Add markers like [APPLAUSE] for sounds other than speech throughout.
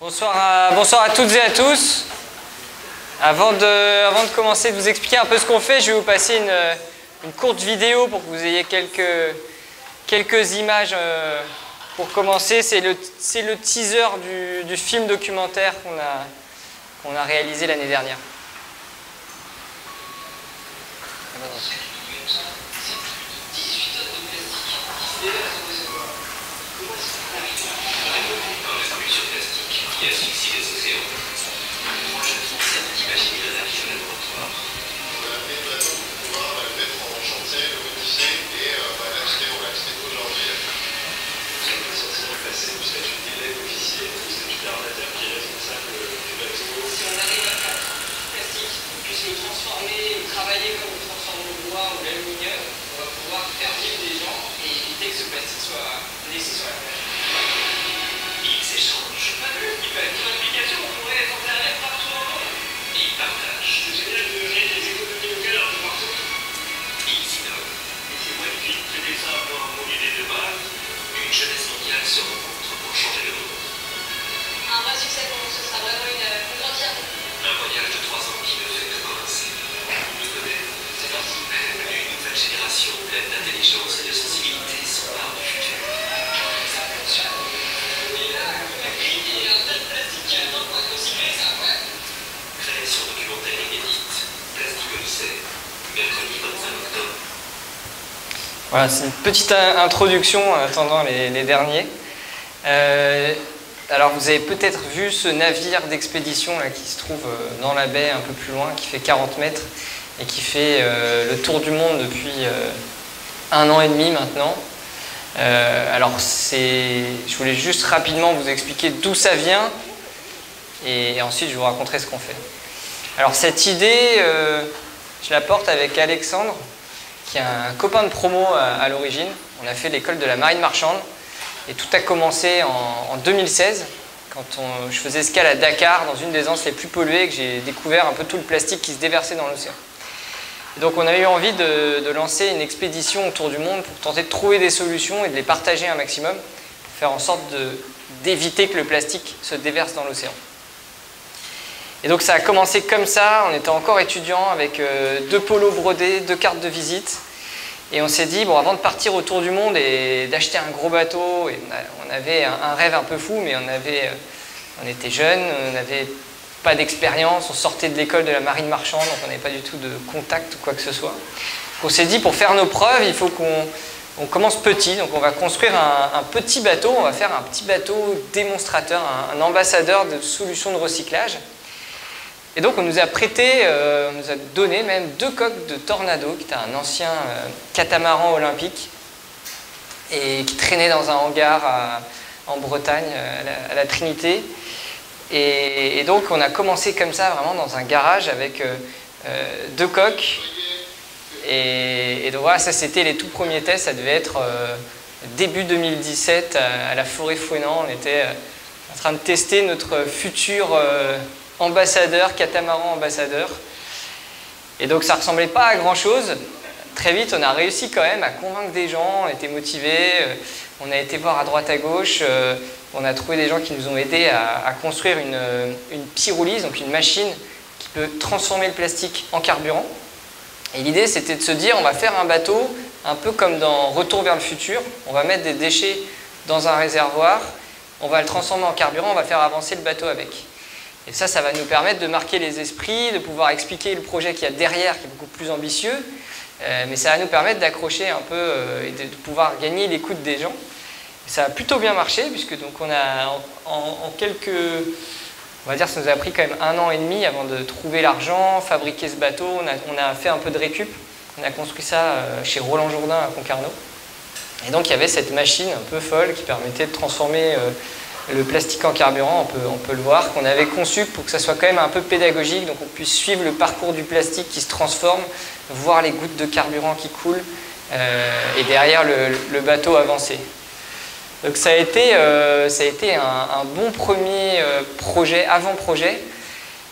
Bonsoir à, toutes et à tous. Avant de, commencer de vous expliquer un peu ce qu'on fait, je vais vous passer une, courte vidéo pour que vous ayez quelques, images euh, pour commencer. C'est le, teaser du, film documentaire qu'on a, réalisé l'année dernière asphyxie les océans. Je trouve ça d'imaginer la navire de laboratoire. On a amené le bateau pour pouvoir le mettre en chantier, le modifier et euh, bah, l'acheter. On l'a acheté aujourd'hui. Vous êtes pas censé remplacer le statut d'élève officier ou le statut d'armateur qui est responsable du bateau. Si on arrive à faire du plastique, on puisse le transformer, ou travailler comme on transforme le bois ou l'aluminium, on va pouvoir faire vivre des gens et éviter que ce plastique soit laissé sur la plage. Ils s'échangent. Pas vu Ils peuvent être une application, on pourrait les internet partout dans le monde. Ils partagent. C'est génial de créer des économies locales un peu partout. Ils innovent. Et c'est magnifique. C'était ça un peu mon idée de base. Une jeunesse mondiale se rencontre pour changer le monde. Un vrai succès pour nous, ce sera vraiment une, une grande fierté. Un voyage de trois ans qui ne fait que commencer. Nous connaître, c'est parti. Une nouvelle génération pleine d'intelligence et de sensibilité s'empare du futur. Création documentaire inédite. Plastique Odyssée. Mercredi 25 octobre. Voilà, c'est une petite in- introduction en attendant les, les derniers. Euh, alors vous avez peut-être vu ce navire d'expédition qui se trouve euh, dans la baie un peu plus loin, qui fait 40 mètres et qui fait euh, le tour du monde depuis euh, un an et demi maintenant. Euh, alors c'est, je voulais juste rapidement vous expliquer d'où ça vient et, ensuite je vous raconterai ce qu'on fait. Alors cette idée, je la porte avec Alexandre qui est un copain de promo à, l'origine. On a fait l'école de la marine marchande et tout a commencé en, en 2016 quand je faisais escale à Dakar dans une des anses les plus polluées que j'ai découvert un peu tout le plastique qui se déversait dans l'océan. Donc on a eu envie de, lancer une expédition autour du monde pour tenter de trouver des solutions et de les partager un maximum faire en sorte d'éviter que le plastique se déverse dans l'océan. Et donc ça a commencé comme ça, on était encore étudiants avec euh, deux polos brodés, deux cartes de visite. Et on s'est dit, bon, avant de partir autour du monde et d'acheter un gros bateau, on, avait un, rêve un peu fou, mais on, avait, euh, on était jeunes, on n'avait d'expérience, on sortait de l'école de la marine marchande, donc on n'avait pas du tout de contact ou quoi que ce soit. On s'est dit, pour faire nos preuves, il faut qu'on on commence petit, donc on va construire un, petit bateau, on va faire un petit bateau démonstrateur, un- ambassadeur de solutions de recyclage. Et donc on nous a prêté, euh, on nous a donné même deux coques de Tornado, qui était un ancien euh, catamaran olympique, et qui traînait dans un hangar en Bretagne, euh, à la Trinité. Et, donc on a commencé comme ça, vraiment dans un garage avec euh, euh, deux coques. Et, donc voilà, ça c'était les tout premiers tests, ça devait être euh, début 2017 à, la forêt Fouenant. On était en train de tester notre futur ambassadeur, catamaran ambassadeur. Et donc ça ressemblait pas à grand chose. Très vite, on a réussi quand même à convaincre des gens, on était motivés, on a été voir à droite à gauche, on a trouvé des gens qui nous ont aidés à, construire une, euh, une pyrolyse, donc une machine qui peut transformer le plastique en carburant. Et l'idée, c'était de se dire, on va faire un bateau un peu comme dans Retour vers le futur. On va mettre des déchets dans un réservoir, on va le transformer en carburant, on va faire avancer le bateau avec. Et ça, ça va nous permettre de marquer les esprits, de pouvoir expliquer le projet qu'il y a derrière, qui est beaucoup plus ambitieux. Euh, mais ça va nous permettre d'accrocher un peu euh, et de pouvoir gagner l'écoute des gens. Ça a plutôt bien marché, puisque donc on a en, quelques on va dire ça nous a pris quand même un an et demi avant de trouver l'argent, fabriquer ce bateau. On a, fait un peu de récup. On a construit ça euh, chez Roland Jourdain à Concarneau. Et donc il y avait cette machine un peu folle qui permettait de transformer euh, le plastique en carburant, on peut, on peut le voir, qu'on avait conçu pour que ça soit quand même un peu pédagogique, donc on puisse suivre le parcours du plastique qui se transforme, voir les gouttes de carburant qui coulent, euh, et derrière le bateau avancer. Donc ça a été, euh, un, bon premier euh, projet, avant-projet.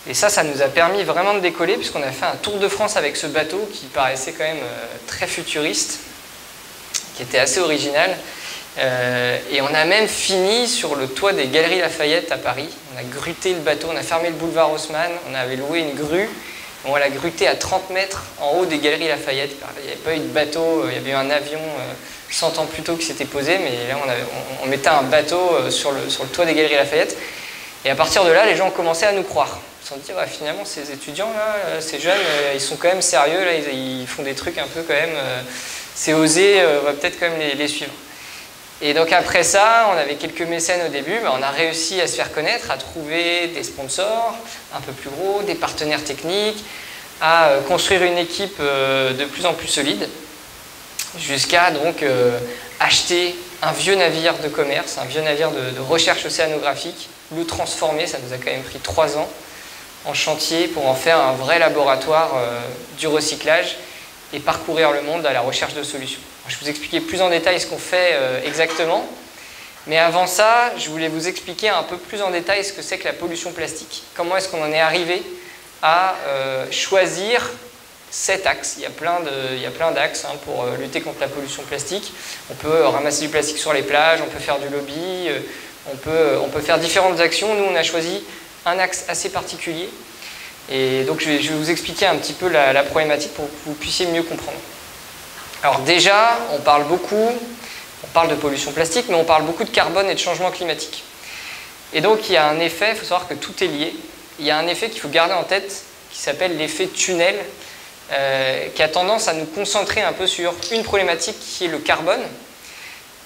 Et ça, ça nous a permis vraiment de décoller puisqu'on a fait un tour de France avec ce bateau qui paraissait quand même euh, très futuriste, qui était assez original. Et on a même fini sur le toit des Galeries Lafayette à Paris. On a gruté le bateau, on a fermé le boulevard Haussmann, on avait loué une grue. On l'a gruté à 30 mètres en haut des Galeries Lafayette. Il n'y avait pas eu de bateau, il y avait eu un avion 100 ans plus tôt qui s'était posé, mais là on, mettait un bateau euh, sur le, toit des Galeries Lafayette. Et à partir de là, les gens ont commencé à nous croire. Ils se sont dit, finalement, ces étudiants, là, euh, ces jeunes, euh, ils sont quand même sérieux, là, ils, font des trucs un peu quand même. c'est osé, on va peut-être quand même les, suivre. Et donc après ça, on avait quelques mécènes au début, mais on a réussi à se faire connaître, à trouver des sponsors un peu plus gros, des partenaires techniques, à construire une équipe de plus en plus solide, jusqu'à donc euh, acheter un vieux navire de commerce, un vieux navire de, recherche océanographique, le transformer, ça nous a quand même pris trois ans, en chantier pour en faire un vrai laboratoire euh, du recyclage et parcourir le monde à la recherche de solutions. Je vais vous expliquer plus en détail ce qu'on fait euh, exactement, mais avant ça, je voulais vous expliquer un peu plus en détail ce que c'est que la pollution plastique. Comment est-ce qu'on en est arrivé à choisir cet axe. Il y a plein d'axes hein, pour euh, lutter contre la pollution plastique. On peut euh, ramasser du plastique sur les plages, on peut faire du lobby, euh, on peut, on peut faire différentes actions. Nous, on a choisi un axe assez particulier. Et donc, je vais, je vais vous expliquer un petit peu la, la problématique pour que vous puissiez mieux comprendre. Alors déjà, on parle beaucoup, on parle de pollution plastique, mais on parle beaucoup de carbone et de changement climatique. Et donc, il y a un effet, il faut savoir que tout est lié. Il y a un effet qu'il faut garder en tête qui s'appelle l'effet tunnel, euh, qui a tendance à nous concentrer un peu sur une problématique qui est le carbone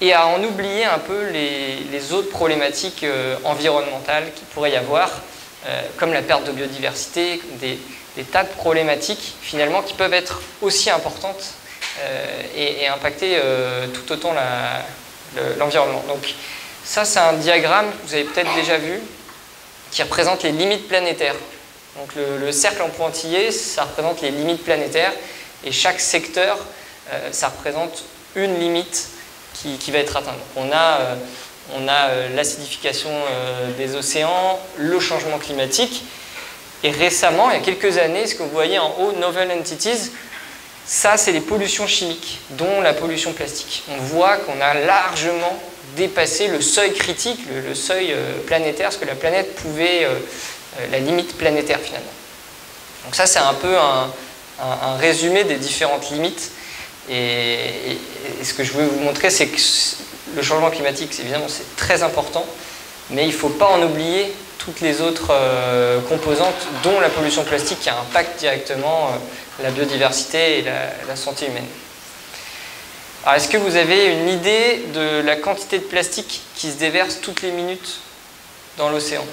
et à en oublier un peu les, autres problématiques euh, environnementales qu'il pourrait y avoir, euh, comme la perte de biodiversité, des, tas de problématiques finalement qui peuvent être aussi importantes et, impacter tout autant l'environnement. Donc ça c'est un diagramme que vous avez peut-être déjà vu qui représente les limites planétaires. Donc le, le cercle en pointillé, ça représente les limites planétaires et chaque secteur, euh, ça représente une limite qui, va être atteinte. On a, euh, a euh, l'acidification des océans, le changement climatique et récemment, il y a quelques années, ce que vous voyez en haut, Novel Entities, ça c'est les pollutions chimiques, dont la pollution plastique. On voit qu'on a largement dépassé le seuil critique, le, seuil planétaire, ce que la planète pouvait, la limite planétaire finalement. Donc ça c'est un peu un, résumé des différentes limites. Et, ce que je veux vous montrer, c'est que le changement climatique, évidemment c'est très important, mais il ne faut pas en oublier toutes les autres euh, composantes, dont la pollution plastique qui impacte directement euh, la biodiversité et la santé humaine. Alors, est-ce que vous avez une idée de la quantité de plastique qui se déverse toutes les minutes dans l'océan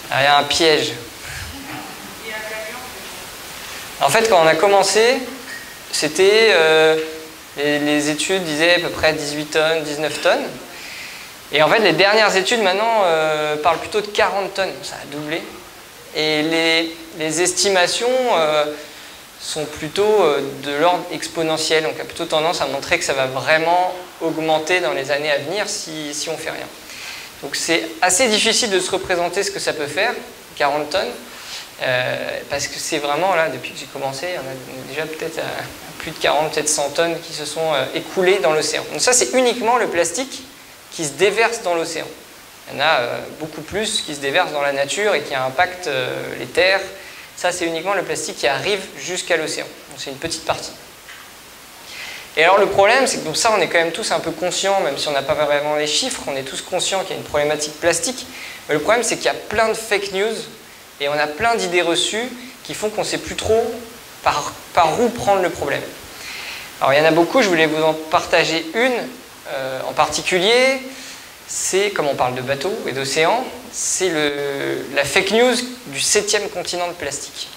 Ah, Il y a un piège. En fait, quand on a commencé, c'était. euh, les, études disaient à peu près 18 tonnes, 19 tonnes. Et en fait, les dernières études maintenant euh, parlent plutôt de 40 tonnes. Ça a doublé. Et les, estimations euh, sont plutôt de l'ordre exponentiel. Donc, on a plutôt tendance à montrer que ça va vraiment augmenter dans les années à venir si, si on fait rien. Donc, c'est assez difficile de se représenter ce que ça peut faire, 40 tonnes. Euh, parce que c'est vraiment là, depuis que j'ai commencé, on a déjà peut-être à plus de 40, peut-être 100 tonnes qui se sont euh, écoulées dans l'océan. Donc ça, c'est uniquement le plastique qui se déverse dans l'océan. Il y en a euh, beaucoup plus qui se déversent dans la nature et qui impactent euh, les terres. Ça, c'est uniquement le plastique qui arrive jusqu'à l'océan. Donc c'est une petite partie. Et alors le problème, c'est que donc ça, on est quand même tous un peu conscients, même si on n'a pas vraiment les chiffres, on est tous conscients qu'il y a une problématique plastique. Mais le problème, c'est qu'il y a plein de fake news et on a plein d'idées reçues qui font qu'on ne sait plus trop par, où prendre le problème. Alors il y en a beaucoup, je voulais vous en partager une euh, en particulier. C'est, comme on parle de bateaux et d'océans, c'est la fake news du septième continent de plastique.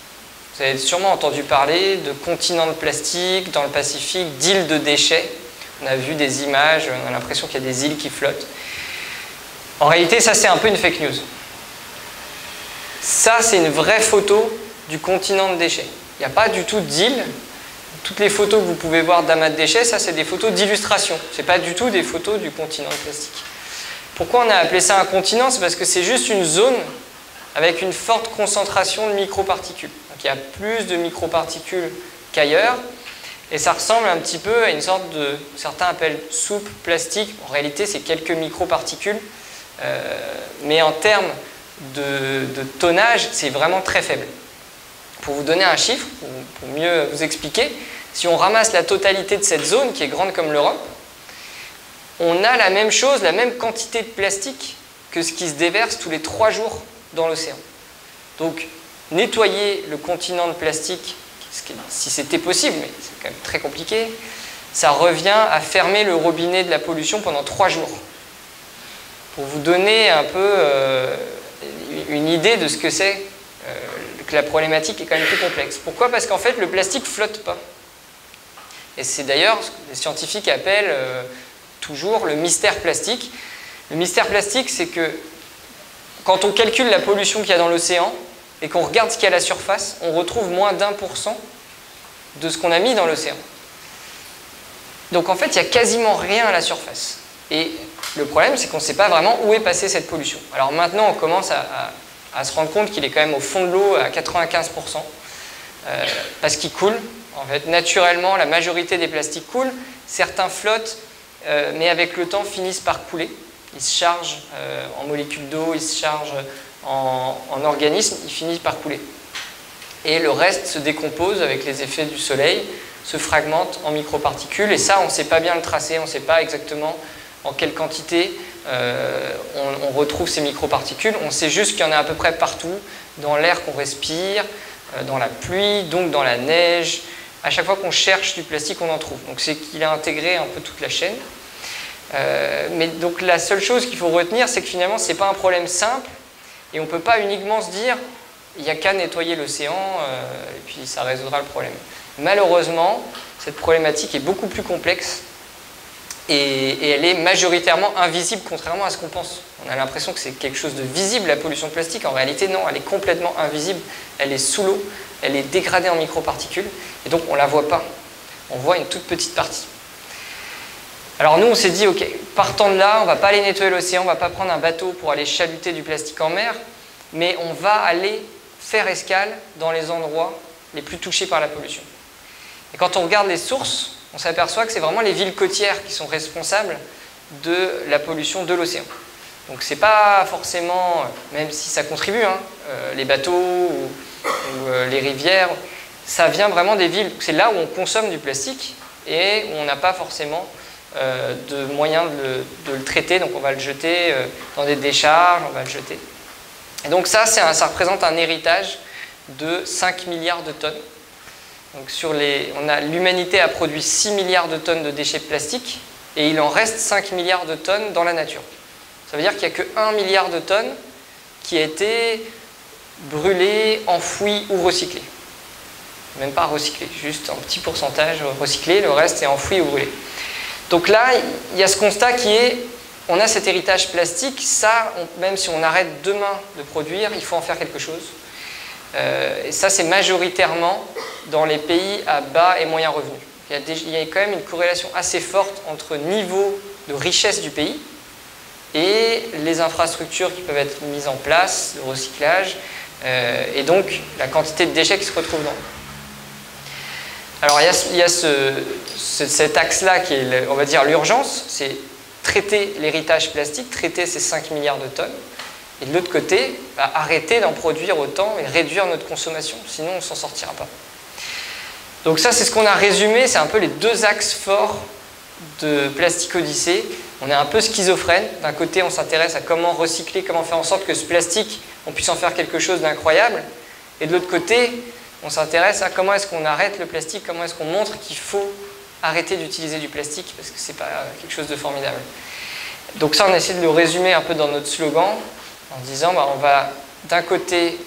Vous avez sûrement entendu parler de continents de plastique dans le Pacifique, d'îles de déchets. On a vu des images, on a l'impression qu'il y a des îles qui flottent. En réalité, ça c'est un peu une fake news. Ça, c'est une vraie photo du continent de déchets. Il n'y a pas du tout d'île. Toutes les photos que vous pouvez voir d'amas de déchets, ça, c'est des photos d'illustration. Ce n'est pas du tout des photos du continent de plastique. Pourquoi on a appelé ça un continent? C'est parce que c'est juste une zone avec une forte concentration de microparticules. Y a plus de microparticules qu'ailleurs. Et ça ressemble un petit peu à une sorte de, certains appellent soupe plastique. En réalité, c'est quelques microparticules. Euh, mais en termes de, de tonnage, c'est vraiment très faible. Pour vous donner un chiffre, pour, pour mieux vous expliquer, si on ramasse la totalité de cette zone, qui est grande comme l'Europe, on a la même chose, la même quantité de plastique que ce qui se déverse tous les trois jours dans l'océan. Donc, nettoyer le continent de plastique, si c'était possible, mais c'est quand même très compliqué, ça revient à fermer le robinet de la pollution pendant trois jours. Pour vous donner un peu euh, une idée de ce que c'est, euh, que la problématique est quand même plus complexe. Pourquoi? Parce qu'en fait, le plastique flotte pas. Et c'est d'ailleurs ce que les scientifiques appellent euh, toujours le mystère plastique. Le mystère plastique, c'est que quand on calcule la pollution qu'il y a dans l'océan et qu'on regarde ce qu'il y a à la surface, on retrouve moins d'un pour cent de ce qu'on a mis dans l'océan. Donc en fait, il n'y a quasiment rien à la surface. Et le problème, c'est qu'on ne sait pas vraiment où est passée cette pollution. Alors maintenant, on commence à, se rendre compte qu'il est quand même au fond de l'eau à 95%, euh, parce qu'il coule. En fait, naturellement, la majorité des plastiques coulent. Certains flottent, euh, mais avec le temps finissent par couler. Ils se chargent euh, en molécules d'eau, ils se chargent en, en organismes, ils finissent par couler. Et le reste se décompose avec les effets du soleil, se fragmente en microparticules. Et ça, on ne sait pas bien le tracer, on ne sait pas exactement en quelle quantité euh, on, on retrouve ces microparticules. On sait juste qu'il y en a à peu près partout, dans l'air qu'on respire, euh, dans la pluie, donc dans la neige. À chaque fois qu'on cherche du plastique, on en trouve. Donc c'est qu'il a intégré un peu toute la chaîne. Euh, mais donc la seule chose qu'il faut retenir, c'est que finalement, ce n'est pas un problème simple. Et on ne peut pas uniquement se dire, il n'y a qu'à nettoyer l'océan, euh, et puis ça résoudra le problème. Malheureusement, cette problématique est beaucoup plus complexe et, et elle est majoritairement invisible, contrairement à ce qu'on pense. On a l'impression que c'est quelque chose de visible, la pollution plastique. En réalité, non, elle est complètement invisible. Elle est sous l'eau, elle est dégradée en microparticules, et donc on ne la voit pas. On voit une toute petite partie. Alors nous, on s'est dit, ok, partant de là, on va pas aller nettoyer l'océan, on va pas prendre un bateau pour aller chaluter du plastique en mer, mais on va aller faire escale dans les endroits les plus touchés par la pollution. Et quand on regarde les sources, on s'aperçoit que c'est vraiment les villes côtières qui sont responsables de la pollution de l'océan. Donc c'est pas forcément, même si ça contribue, hein, euh, les bateaux ou, ou, euh, les rivières, ça vient vraiment des villes. C'est là où on consomme du plastique et où on n'a pas forcément euh, de moyens de le, traiter. Donc on va le jeter euh, dans des décharges, on va le jeter. Et donc ça, ça représente un héritage de 5 milliards de tonnes. Donc sur les, on a l'humanité a produit 6 milliards de tonnes de déchets plastiques et il en reste 5 milliards de tonnes dans la nature. Ça veut dire qu'il n'y a que 1 milliard de tonnes qui a été brûlé, enfoui ou recyclé. Même pas recyclé, juste un petit pourcentage recyclé, le reste est enfoui ou brûlé. Donc là, il y a ce constat qui est, on a cet héritage plastique, ça, même si on arrête demain de produire, il faut en faire quelque chose. Euh, et ça, c'est majoritairement dans les pays à bas et moyens revenus. Il y, a quand même une corrélation assez forte entre niveau de richesse du pays et les infrastructures qui peuvent être mises en place, le recyclage, euh, et donc la quantité de déchets qui se retrouvent dans. Alors il y a, cet axe-là qui est, on va dire, l'urgence, c'est traiter l'héritage plastique, traiter ces 5 milliards de tonnes, et de l'autre côté, bah, arrêter d'en produire autant et réduire notre consommation, sinon on ne s'en sortira pas. Donc ça, c'est ce qu'on a résumé, c'est un peu les deux axes forts de Plastique Odyssée. On est un peu schizophrène. D'un côté, on s'intéresse à comment recycler, comment faire en sorte que ce plastique, on puisse en faire quelque chose d'incroyable. Et de l'autre côté, on s'intéresse à comment est-ce qu'on arrête le plastique, comment est-ce qu'on montre qu'il faut arrêter d'utiliser du plastique, parce que c'est pas quelque chose de formidable. Donc ça, on a essayé de le résumer un peu dans notre slogan, en disant, bah, on va d'un côté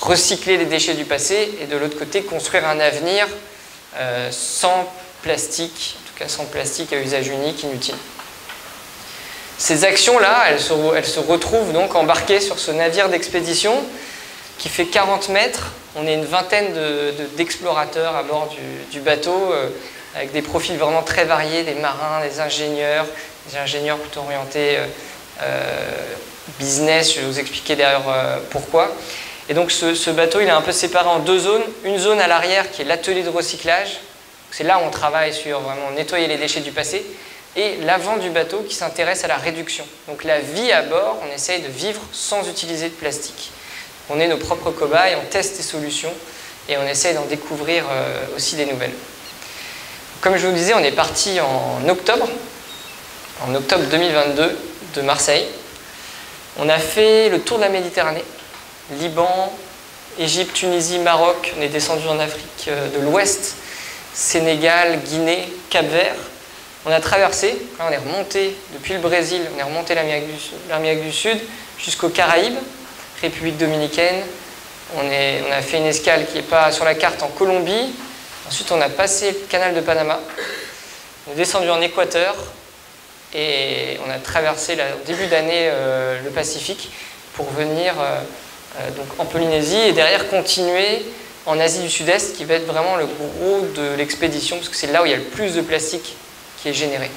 recycler les déchets du passé, et de l'autre côté, construire un avenir euh, sans plastique, en tout cas sans plastique à usage unique, inutile. Ces actions-là, elles se retrouvent donc embarquées sur ce navire d'expédition qui fait 40 mètres. On est une vingtaine de- de- d'explorateurs à bord du, bateau, euh, avec des profils vraiment très variés, des marins, des ingénieurs, des ingénieurs plutôt orientés euh, euh, business, je vais vous expliquer d'ailleurs euh, pourquoi. Et donc ce, ce bateau, il est un peu séparé en deux zones. Une zone à l'arrière qui est l'atelier de recyclage. C'est là où on travaille sur vraiment nettoyer les déchets du passé. Et l'avant du bateau qui s'intéresse à la réduction. Donc la vie à bord, on essaye de vivre sans utiliser de plastique. On est nos propres cobayes, on teste des solutions et on essaye d'en découvrir euh, aussi des nouvelles. Comme je vous disais, on est parti en octobre, en octobre 2022 de Marseille. On a fait le tour de la Méditerranée, Liban, Égypte, Tunisie, Maroc. On est descendu en Afrique euh, de l'Ouest, Sénégal, Guinée, Cap-Vert. On a traversé, on est remonté depuis le Brésil, on est remonté l'Amérique du Sud jusqu'aux Caraïbes, République dominicaine. On, a fait une escale qui n'est pas sur la carte en Colombie. Ensuite, on a passé le canal de Panama. On est descendu en Équateur et on a traversé au début d'année euh, le Pacifique pour venir euh, euh, donc en Polynésie et derrière continuer en Asie du Sud-Est qui va être vraiment le gros de l'expédition parce que c'est là où il y a le plus de plastique qui est généré.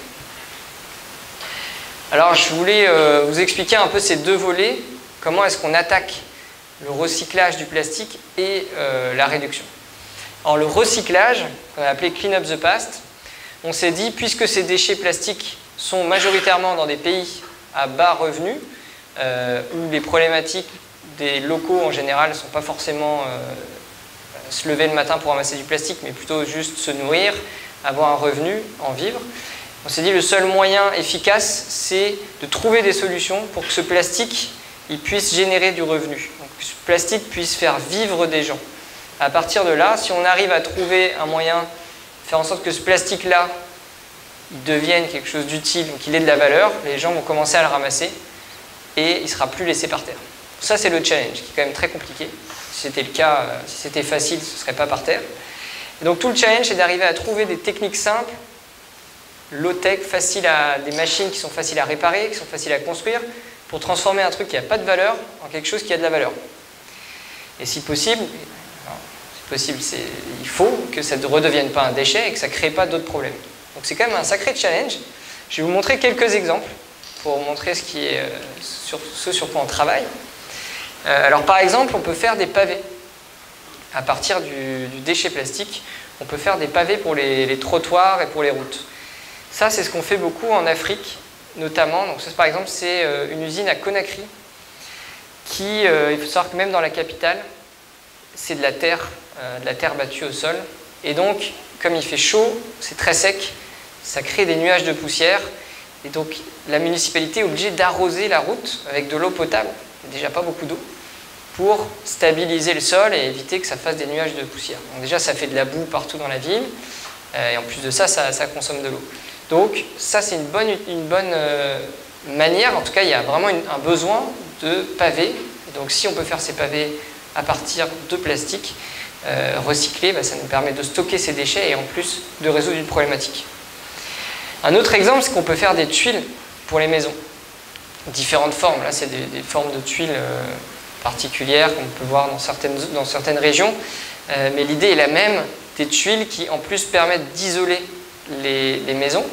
Alors je voulais vous expliquer un peu ces deux volets, comment est-ce qu'on attaque le recyclage du plastique et euh, la réduction? Alors le recyclage, qu'on a appelé Clean Up the Past, on s'est dit, puisque ces déchets plastiques sont majoritairement dans des pays à bas revenus, euh, où les problématiques des locaux en général ne sont pas forcément euh, se lever le matin pour ramasser du plastique, mais plutôt juste se nourrir, avoir un revenu, en vivre. On s'est dit le seul moyen efficace, c'est de trouver des solutions pour que ce plastique il puisse générer du revenu, que ce plastique puisse faire vivre des gens. À partir de là, si on arrive à trouver un moyen, faire en sorte que ce plastique-là devienne quelque chose d'utile, qu'il ait de la valeur, les gens vont commencer à le ramasser et il ne sera plus laissé par terre. Ça, c'est le challenge, qui est quand même très compliqué. Si c'était le cas, euh, si c'était facile, ce ne serait pas par terre. Donc tout le challenge, c'est d'arriver à trouver des techniques simples, low-tech, faciles à des machines qui sont faciles à réparer, qui sont faciles à construire, pour transformer un truc qui n'a pas de valeur en quelque chose qui a de la valeur. Et si possible, si possible, il faut que ça ne redevienne pas un déchet et que ça ne crée pas d'autres problèmes. Donc c'est quand même un sacré challenge. Je vais vous montrer quelques exemples pour montrer ce, qui est, euh, sur, ce quoi on travaille. Euh, alors par exemple, on peut faire des pavés. À partir du, déchet plastique, on peut faire des pavés pour les trottoirs et pour les routes. Ça, c'est ce qu'on fait beaucoup en Afrique, notamment. Donc ça, par exemple, c'est euh, une usine à Conakry qui, euh, il faut savoir que même dans la capitale, c'est de la terre, euh, de la terre battue au sol. Et donc, comme il fait chaud, c'est très sec, ça crée des nuages de poussière. Et donc, la municipalité est obligée d'arroser la route avec de l'eau potable, déjà pas beaucoup d'eau, pour stabiliser le sol et éviter que ça fasse des nuages de poussière. Donc déjà, ça fait de la boue partout dans la ville, et en plus de ça, ça consomme de l'eau. Donc, ça, c'est une bonne, une bonne euh, manière, en tout cas, il y a vraiment un besoin de pavés. Donc, si on peut faire ces pavés à partir de plastique euh, recyclé, bah, ça nous permet de stocker ces déchets et en plus de résoudre une problématique. Un autre exemple, c'est qu'on peut faire des tuiles pour les maisons. Différentes formes. Là, c'est des, formes de tuiles euh, particulières qu'on peut voir dans certaines, dans certaines régions. Euh, mais l'idée est la même. Des tuiles qui, en plus, permettent d'isoler les maisons,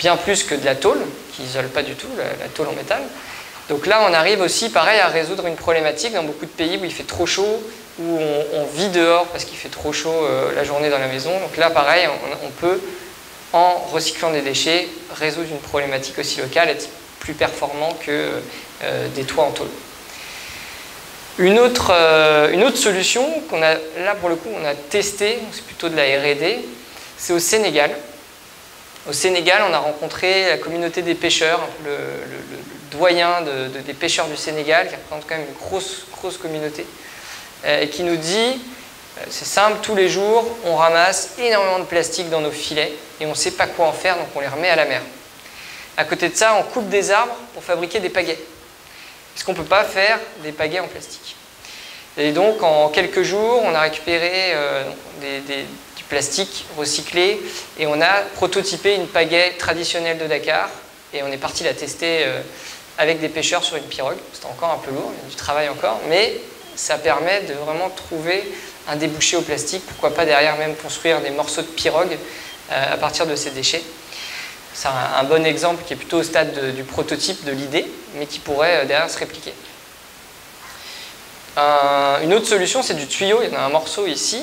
bien plus que de la tôle, qui n'isole pas du tout, la, tôle en métal. Donc là, on arrive aussi, pareil, à résoudre une problématique dans beaucoup de pays où il fait trop chaud, où on, vit dehors parce qu'il fait trop chaud euh, la journée dans la maison. Donc là, pareil, on, peut, en recyclant des déchets, résoudre une problématique aussi locale, être plus performant que euh, des toits en tôle. Une autre, euh, une autre solution qu'on a, là pour le coup, on a testé, c'est plutôt de la R&D, c'est au Sénégal. Au Sénégal, on a rencontré la communauté des pêcheurs, le, doyen de- de- des pêcheurs du Sénégal, qui représente quand même une grosse, grosse communauté, euh, et qui nous dit, euh, c'est simple, tous les jours, on ramasse énormément de plastique dans nos filets, et on ne sait pas quoi en faire, donc on les remet à la mer. À côté de ça, on coupe des arbres pour fabriquer des pagaies. Est-ce qu'on ne peut pas faire des pagaies en plastique Et donc, en quelques jours, on a récupéré euh, des- plastique recyclé et on a prototypé une pagaie traditionnelle de Dakar. Et on est parti la tester euh, avec des pêcheurs sur une pirogue. C'était encore un peu lourd, il y a du travail encore, mais ça permet de vraiment trouver un débouché au plastique. Pourquoi pas derrière même construire des morceaux de pirogue euh, à partir de ces déchets. C'est un, bon exemple qui est plutôt au stade de- du prototype, de l'idée, mais qui pourrait euh, derrière se répliquer. Un- une autre solution, c'est du tuyau. Il y en a un morceau ici.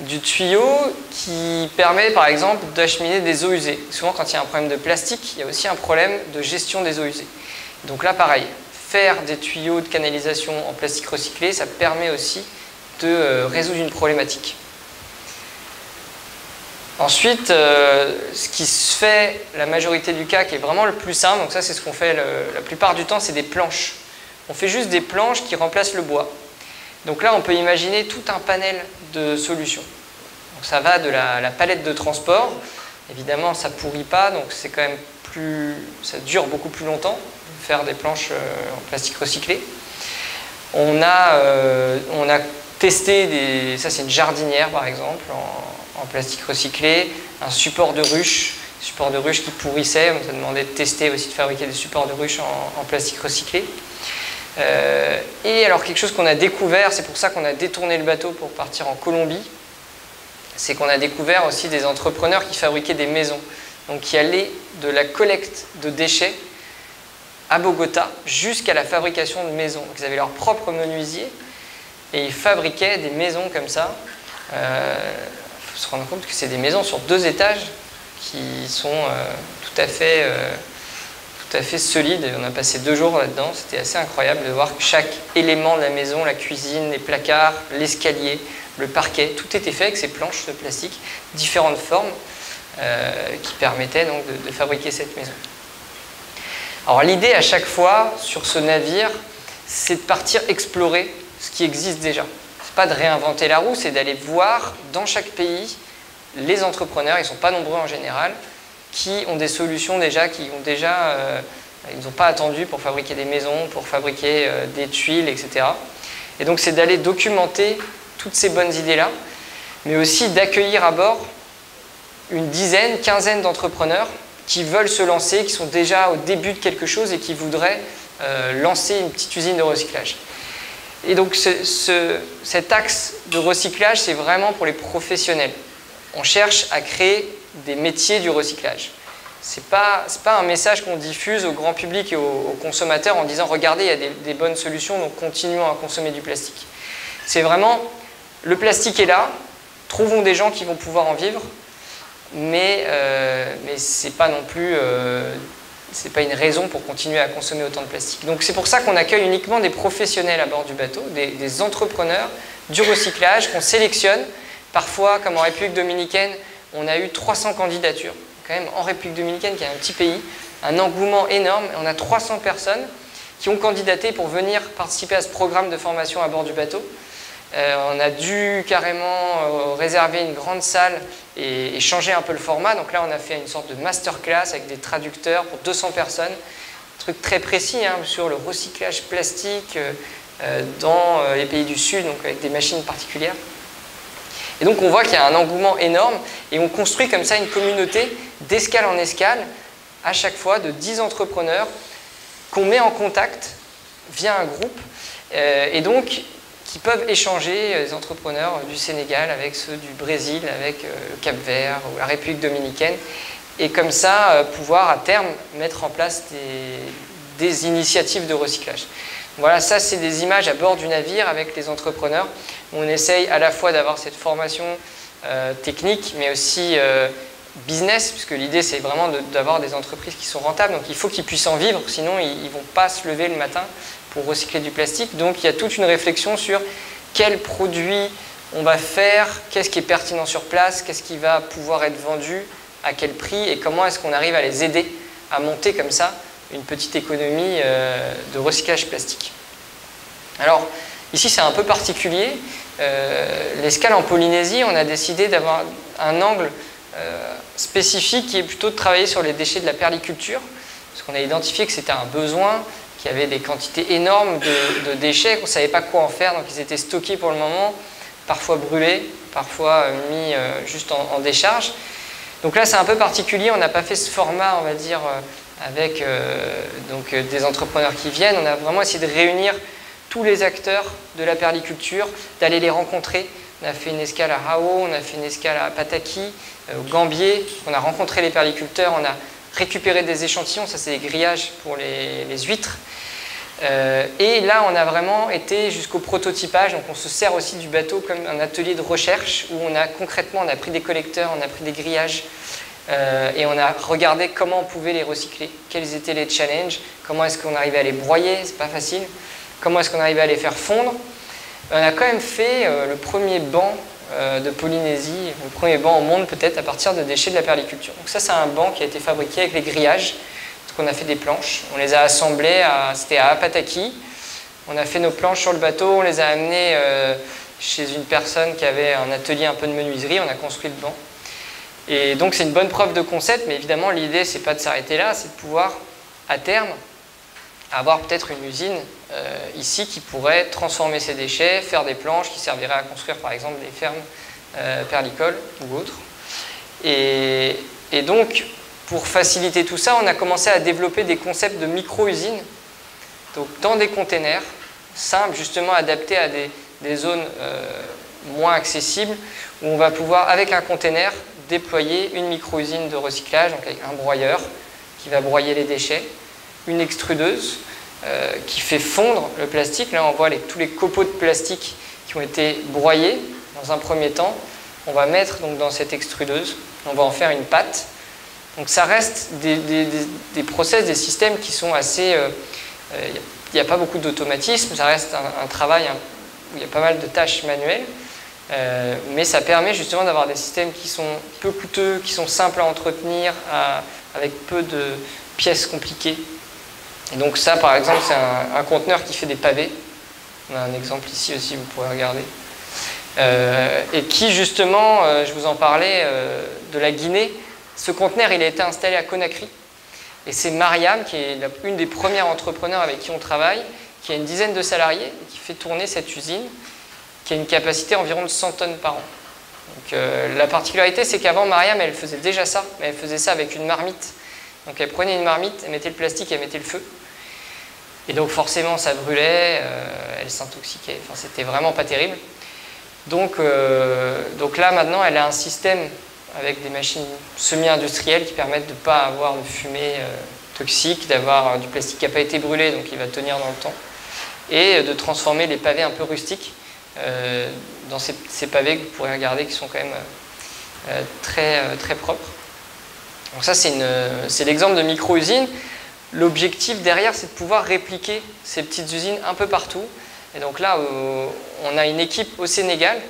Du tuyau qui permet par exemple d'acheminer des eaux usées. Souvent quand il y a un problème de plastique, il y a aussi un problème de gestion des eaux usées. Donc là pareil, faire des tuyaux de canalisation en plastique recyclé, ça permet aussi de euh, résoudre une problématique. Ensuite, euh, ce qui se fait la majorité du cas, qui est vraiment le plus simple, donc ça c'est ce qu'on fait la plupart du temps, c'est des planches. On fait juste des planches qui remplacent le bois. Donc là, on peut imaginer tout un panel de solutions. Donc ça va de la, palette de transport. Évidemment, ça pourrit pas, donc c'est quand même plus, ça dure beaucoup plus longtemps de faire des planches euh, en plastique recyclé. On a, euh, on a testé des, ça c'est une jardinière par exemple en, plastique recyclé, un support de ruche, support de ruche qui pourrissait. On nous a demandé de tester aussi de fabriquer des supports de ruche en plastique recyclé. Euh, et alors quelque chose qu'on a découvert, c'est pour ça qu'on a détourné le bateau pour partir en Colombie, c'est qu'on a découvert aussi des entrepreneurs qui fabriquaient des maisons, donc qui allaient de la collecte de déchets à Bogota jusqu'à la fabrication de maisons. Ils avaient leur propre menuisier et ils fabriquaient des maisons comme ça. Il faut se rendre compte que c'est des maisons sur deux étages qui sont euh, tout à fait euh, tout fait solide. On a passé deux jours là-dedans. C'était assez incroyable de voir que chaque élément de la maison, la cuisine, les placards, l'escalier, le parquet, tout était fait avec ces planches de plastique, différentes formes, euh, qui permettaient donc de, de fabriquer cette maison. Alors l'idée à chaque fois sur ce navire, c'est de partir explorer ce qui existe déjà. C'est pas de réinventer la roue, c'est d'aller voir dans chaque pays les entrepreneurs, ils ne sont pas nombreux en général, qui ont des solutions déjà, qui ont déjà, euh, ils n'ont pas attendu pour fabriquer des maisons, pour fabriquer euh, des tuiles, etc. Et donc c'est d'aller documenter toutes ces bonnes idées-là, mais aussi d'accueillir à bord une dizaine, quinzaine d'entrepreneurs qui veulent se lancer, qui sont déjà au début de quelque chose et qui voudraient euh, lancer une petite usine de recyclage. Et donc ce, ce, cet axe de recyclage, c'est vraiment pour les professionnels. On cherche à créer des métiers du recyclage. Ce n'est pas, pas un message qu'on diffuse au grand public et aux, consommateurs en disant regardez, il y a des, bonnes solutions, donc continuons à consommer du plastique. C'est vraiment le plastique est là, trouvons des gens qui vont pouvoir en vivre, mais, euh, mais ce n'est pas non plus euh, pas une raison pour continuer à consommer autant de plastique. Donc c'est pour ça qu'on accueille uniquement des professionnels à bord du bateau, des entrepreneurs du recyclage qu'on sélectionne. Parfois, comme en République dominicaine, on a eu 300 candidatures. Quand même, en République dominicaine, qui est un petit pays, un engouement énorme. On a 300 personnes qui ont candidaté pour venir participer à ce programme de formation à bord du bateau. Euh, on a dû carrément euh, réserver une grande salle et, changer un peu le format. Donc là, on a fait une sorte de masterclass avec des traducteurs pour 200 personnes. Un truc très précis hein, sur le recyclage plastique euh, dans les pays du Sud, donc avec des machines particulières. Et donc on voit qu'il y a un engouement énorme et on construit comme ça une communauté d'escale en escale, à chaque fois de 10 entrepreneurs qu'on met en contact via un groupe euh, et donc qui peuvent échanger, les entrepreneurs du Sénégal avec ceux du Brésil, avec euh, le Cap Vert ou la République dominicaine, et comme ça euh, pouvoir à terme mettre en place des, des initiatives de recyclage. Voilà, ça c'est des images à bord du navire avec les entrepreneurs. On essaye à la fois d'avoir cette formation euh, technique, mais aussi euh, business, puisque l'idée c'est vraiment d'avoir de, des entreprises qui sont rentables. Donc il faut qu'ils puissent en vivre, sinon ils ne vont pas se lever le matin pour recycler du plastique. Donc il y a toute une réflexion sur quels produits on va faire, qu'est-ce qui est pertinent sur place, qu'est-ce qui va pouvoir être vendu, à quel prix, et comment est-ce qu'on arrive à les aider à monter comme ça une petite économie euh, de recyclage plastique. Alors, ici c'est un peu particulier. Euh, L'escale en Polynésie, on a décidé d'avoir un angle euh, spécifique qui est plutôt de travailler sur les déchets de la perliculture, parce qu'on a identifié que c'était un besoin, qu'il y avait des quantités énormes de, déchets, qu'on ne savait pas quoi en faire, donc ils étaient stockés pour le moment, parfois brûlés, parfois mis juste en, décharge. Donc là c'est un peu particulier, on n'a pas fait ce format, on va dire, avec euh, donc, des entrepreneurs qui viennent. On a vraiment essayé de réunir tous les acteurs de la perliculture, d'aller les rencontrer. On a fait une escale à Hao, on a fait une escale à Pataki, euh, au Gambier. On a rencontré les perliculteurs, on a récupéré des échantillons, ça c'est des grillages pour les, les huîtres. Euh, et là, on a vraiment été jusqu'au prototypage. Donc, on se sert aussi du bateau comme un atelier de recherche où on a concrètement, on a pris des collecteurs, on a pris des grillages euh, et on a regardé comment on pouvait les recycler, quels étaient les challenges, comment est-ce qu'on arrivait à les broyer, c'est pas facile, comment est-ce qu'on arrivait à les faire fondre? On a quand même fait euh, le premier banc de Polynésie, le premier banc au monde peut-être à partir de déchets de la perliculture. Donc ça, c'est un banc qui a été fabriqué avec les grillages on a fait des planches. On les a assemblées, c'était à Apataki. On a fait nos planches sur le bateau, on les a amenées euh, chez une personne qui avait un atelier un peu de menuiserie, on a construit le banc. Et donc c'est une bonne preuve de concept, mais évidemment l'idée c'est pas de s'arrêter là, c'est de pouvoir à terme avoir peut-être une usine euh, ici qui pourrait transformer ces déchets, faire des planches qui serviraient à construire par exemple des fermes euh, perlicoles ou autres. Et, donc pour faciliter tout ça, on a commencé à développer des concepts de micro-usines, donc dans des containers simples, justement adaptés à des, zones euh, moins accessibles, où on va pouvoir, avec un container, déployer une micro-usine de recyclage, donc avec un broyeur qui va broyer les déchets, une extrudeuse euh, qui fait fondre le plastique. Là, on voit tous les copeaux de plastique qui ont été broyés dans un premier temps. On va mettre donc, dans cette extrudeuse, on va en faire une pâte donc ça reste des, des, process, des systèmes qui sont assez... Il euh, n'y euh, a, pas beaucoup d'automatisme, ça reste un, travail où il y a pas mal de tâches manuelles, euh, mais ça permet justement d'avoir des systèmes qui sont peu coûteux, qui sont simples à entretenir, avec peu de pièces compliquées. Et donc ça, par exemple, c'est un, conteneur qui fait des pavés. On a un exemple ici aussi, vous pourrez regarder. et qui justement, je vous en parlais, de la Guinée, ce conteneur, il a été installé à Conakry. Et c'est Mariam, qui est une des premières entrepreneurs avec qui on travaille, qui a une dizaine de salariés, qui fait tourner cette usine, qui a une capacité environ de 100 tonnes par an. Euh, la particularité, c'est qu'avant, Mariam, elle faisait déjà ça, mais elle faisait ça avec une marmite. Donc elle prenait une marmite, elle mettait le plastique, elle mettait le feu. Et donc forcément, ça brûlait, euh, elle s'intoxiquait, enfin, c'était vraiment pas terrible. Donc, euh, donc là, maintenant, elle a un système avec des machines semi-industrielles qui permettent de ne pas avoir de fumée toxique, d'avoir du plastique qui n'a pas été brûlé, donc il va tenir dans le temps, et de transformer les pavés un peu rustiques euh, dans ces, pavés que vous pourrez regarder qui sont quand même euh, très, très propres. Donc ça, c'est l'exemple de micro-usine. L'objectif derrière, c'est de pouvoir répliquer ces petites usines un peu partout. Et donc là, on a une équipe au Sénégal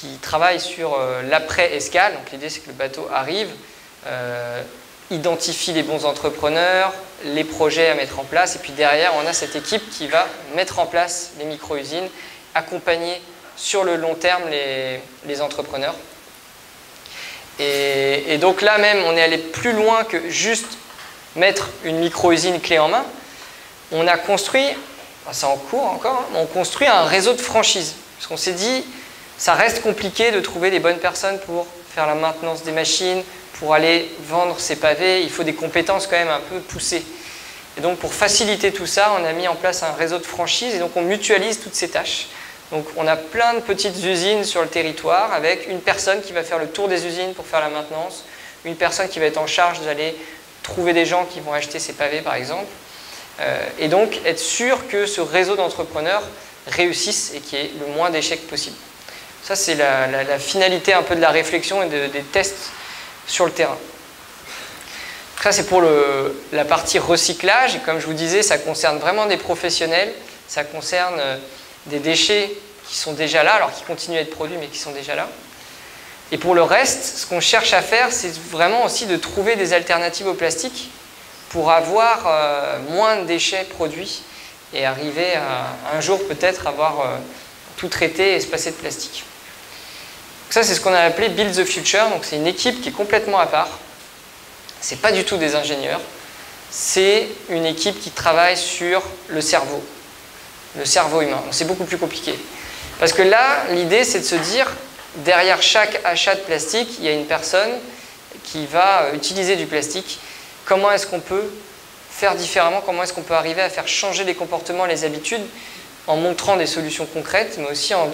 qui travaille sur euh, l'après-escale. Donc l'idée c'est que le bateau arrive, euh, identifie les bons entrepreneurs, les projets à mettre en place, et puis derrière on a cette équipe qui va mettre en place les micro-usines, accompagner sur le long terme les, entrepreneurs. Et, donc là même on est allé plus loin que juste mettre une micro-usine clé en main. On a construit, c'est en cours encore, hein, on construit un réseau de franchise. Parce qu'on s'est dit, ça reste compliqué de trouver les bonnes personnes pour faire la maintenance des machines, pour aller vendre ces pavés. Il faut des compétences quand même un peu poussées. Et donc pour faciliter tout ça, on a mis en place un réseau de franchise et donc on mutualise toutes ces tâches. Donc on a plein de petites usines sur le territoire avec une personne qui va faire le tour des usines pour faire la maintenance, une personne qui va être en charge d'aller trouver des gens qui vont acheter ces pavés par exemple. Euh, et donc être sûr que ce réseau d'entrepreneurs réussisse et qu'il y ait le moins d'échecs possible. Ça, c'est la, finalité un peu de la réflexion et des tests sur le terrain. Ça, c'est pour la partie recyclage. Et comme je vous disais, ça concerne vraiment des professionnels. Ça concerne euh, des déchets qui sont déjà là, alors qui continuent à être produits, mais qui sont déjà là. Et pour le reste, ce qu'on cherche à faire, c'est vraiment aussi de trouver des alternatives au plastique pour avoir euh, moins de déchets produits et arriver à un jour peut-être avoir euh, tout traité et se passer de plastique ça, c'est ce qu'on a appelé Build the Future. Donc, c'est une équipe qui est complètement à part. Ce n'est pas du tout des ingénieurs. C'est une équipe qui travaille sur le cerveau, le cerveau humain. c'est beaucoup plus compliqué. Parce que là, l'idée, c'est de se dire, derrière chaque achat de plastique, il y a une personne qui va euh, utiliser du plastique. Comment est-ce qu'on peut faire différemment? Comment est-ce qu'on peut arriver à faire changer les comportements, les habitudes en montrant des solutions concrètes, mais aussi en,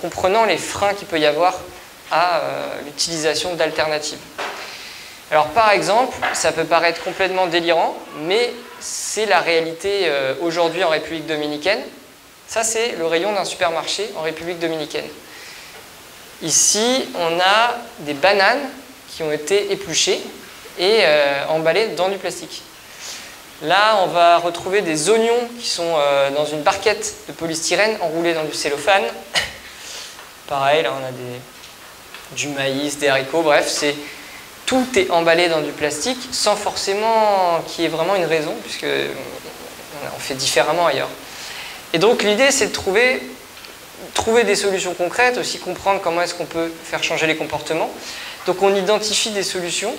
comprenant les freins qu'il peut y avoir à euh, l'utilisation d'alternatives? Alors par exemple, ça peut paraître complètement délirant, mais c'est la réalité euh, aujourd'hui en République dominicaine. Ça, c'est le rayon d'un supermarché en République dominicaine. Ici, on a des bananes qui ont été épluchées et euh, emballées dans du plastique. Là, on va retrouver des oignons qui sont euh, dans une barquette de polystyrène enroulés dans du cellophane. [LAUGHS] Pareil, là, on a du maïs, des haricots, bref, c'est tout est emballé dans du plastique sans forcément qu'il y ait vraiment une raison, puisque on fait différemment ailleurs. Et donc l'idée, c'est de trouver, trouver des solutions concrètes, aussi comprendre comment est-ce qu'on peut faire changer les comportements. Donc on identifie des solutions.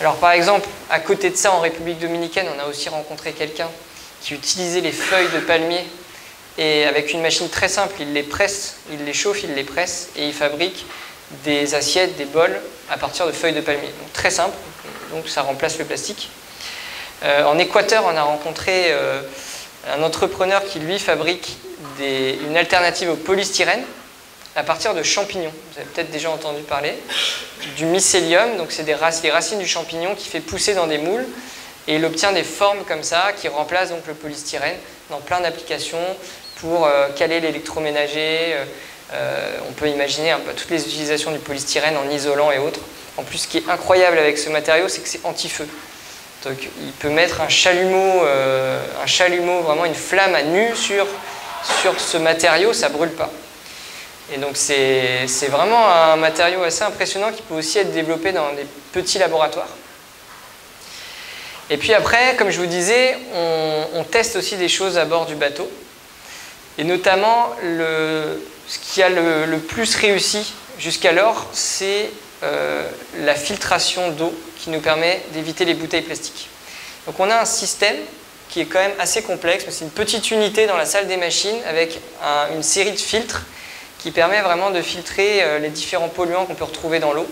Alors par exemple, à côté de ça, en République dominicaine, on a aussi rencontré quelqu'un qui utilisait les feuilles de palmier et avec une machine très simple, il les presse, il les chauffe, il les presse et il fabrique des assiettes, des bols à partir de feuilles de palmier. Donc très simple, donc ça remplace le plastique. Euh, en Équateur, on a rencontré euh, un entrepreneur qui lui fabrique une alternative au polystyrène à partir de champignons. Vous avez peut-être déjà entendu parler du mycélium, donc c'est des les racines du champignon qui fait pousser dans des moules et il obtient des formes comme ça qui remplacent donc le polystyrène dans plein d'applications pour euh, caler l'électroménager. Euh, on peut imaginer toutes les utilisations du polystyrène en isolant et autres. En plus, ce qui est incroyable avec ce matériau, c'est que c'est anti-feu. Donc, il peut mettre un chalumeau, euh, un chalumeau, vraiment une flamme à nu sur, sur ce matériau, ça brûle pas. Et donc, c'est vraiment un matériau assez impressionnant qui peut aussi être développé dans des petits laboratoires. Et puis après, comme je vous disais, on, on teste aussi des choses à bord du bateau. Et notamment, le, ce qui a le, plus réussi jusqu'alors, c'est euh, la filtration d'eau qui nous permet d'éviter les bouteilles plastiques. Donc on a un système qui est quand même assez complexe, mais c'est une petite unité dans la salle des machines avec un- une série de filtres qui permet vraiment de filtrer euh, les différents polluants qu'on peut retrouver dans l'eau.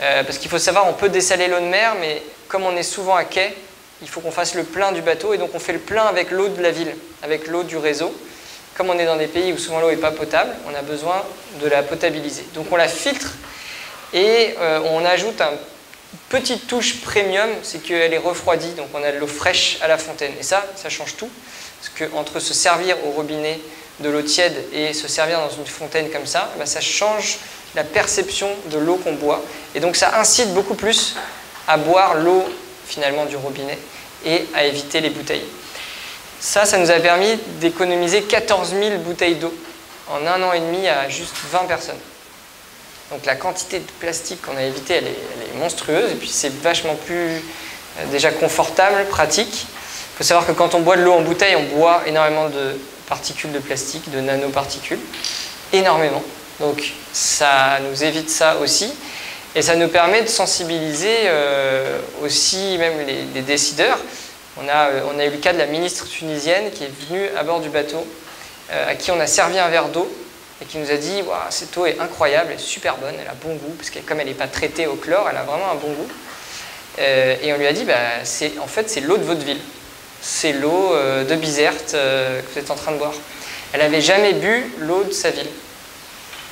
Euh, parce qu'il faut savoir, on peut dessaler l'eau de mer, mais comme on est souvent à quai, il faut qu'on fasse le plein du bateau, et donc on fait le plein avec l'eau de la ville, avec l'eau du réseau. Comme on est dans des pays où souvent l'eau n'est pas potable, on a besoin de la potabiliser. Donc on la filtre et euh, on ajoute une petite touche premium, c'est qu'elle est refroidie, donc on a de l'eau fraîche à la fontaine. Et ça, ça change tout. Parce que entre se servir au robinet de l'eau tiède et se servir dans une fontaine comme ça, ben, ça change la perception de l'eau qu'on boit. Et donc ça incite beaucoup plus à boire l'eau finalement du robinet et à éviter les bouteilles. Ça, ça nous a permis d'économiser 14 000 bouteilles d'eau en un an et demi à juste 20 personnes. Donc la quantité de plastique qu'on a évité, elle est, monstrueuse et puis c'est vachement plus euh, déjà confortable, pratique. Il faut savoir que quand on boit de l'eau en bouteille, on boit énormément de particules de plastique, de nanoparticules, énormément. Donc ça nous évite ça aussi. Et ça nous permet de sensibiliser euh, aussi même les décideurs. On a, euh, on a eu le cas de la ministre tunisienne qui est venue à bord du bateau, euh, à qui on a servi un verre d'eau et qui nous a dit Waouh, cette eau est incroyable, elle est super bonne, elle a bon goût, parce que comme elle n'est pas traitée au chlore, elle a vraiment un bon goût. Euh, et on lui a dit bah, En fait, c'est l'eau de votre ville. C'est l'eau de Bizerte que vous êtes en train de boire. Elle n'avait jamais bu l'eau de sa ville.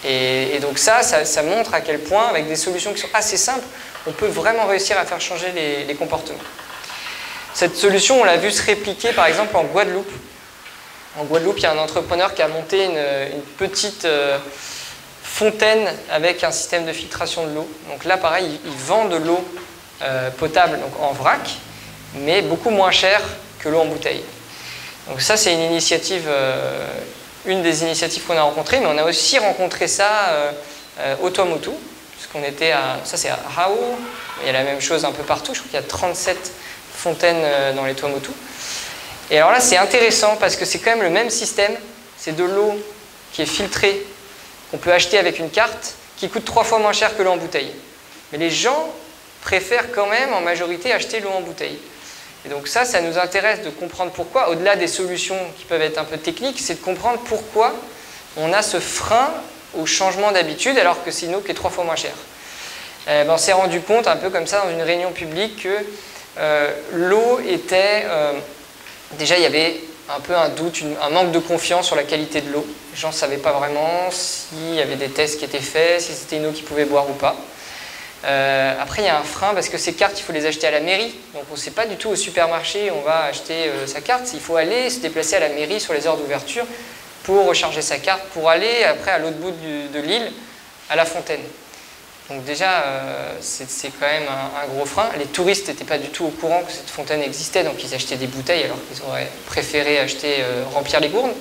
Et, donc ça, ça, montre à quel point, avec des solutions qui sont assez simples, on peut vraiment réussir à faire changer les comportements. Cette solution, on l'a vu se répliquer par exemple en Guadeloupe. En Guadeloupe, il y a un entrepreneur qui a monté une, petite euh, fontaine avec un système de filtration de l'eau. Donc là, pareil, il, vend de l'eau euh, potable donc en vrac, mais beaucoup moins cher que l'eau en bouteille. Donc ça, c'est une initiative, euh, une des initiatives qu'on a rencontrées, mais on a aussi rencontré ça au Tuamotu, puisqu'on était à, ça c'est à Hao, il y a la même chose un peu partout, je crois qu'il y a 37 fontaines euh, dans les Tuamotu. Et alors là, c'est intéressant parce que c'est quand même le même système, c'est de l'eau qui est filtrée, qu'on peut acheter avec une carte, qui coûte trois fois moins cher que l'eau en bouteille. Mais les gens préfèrent quand même en majorité acheter l'eau en bouteille. Et donc ça, ça nous intéresse de comprendre pourquoi, au-delà des solutions qui peuvent être un peu techniques, c'est de comprendre pourquoi on a ce frein au changement d'habitude alors que c'est une eau qui est trois fois moins chère. Euh, ben, on s'est rendu compte un peu comme ça dans une réunion publique que l'eau était... euh, déjà, il y avait un peu un doute, un manque de confiance sur la qualité de l'eau. Les gens ne savaient pas vraiment s'il y avait des tests qui étaient faits, si c'était une eau qu'ils pouvaient boire ou pas. Euh, après, il y a un frein parce que ces cartes, il faut les acheter à la mairie. Donc, on ne sait pas du tout au supermarché on va acheter euh, sa carte. Il faut aller se déplacer à la mairie sur les heures d'ouverture pour recharger sa carte, pour aller après à l'autre bout de l'île, à la fontaine. Donc déjà, euh, c'est quand même un, gros frein. Les touristes n'étaient pas du tout au courant que cette fontaine existait, donc ils achetaient des bouteilles alors qu'ils auraient préféré acheter, euh, remplir les gourdes.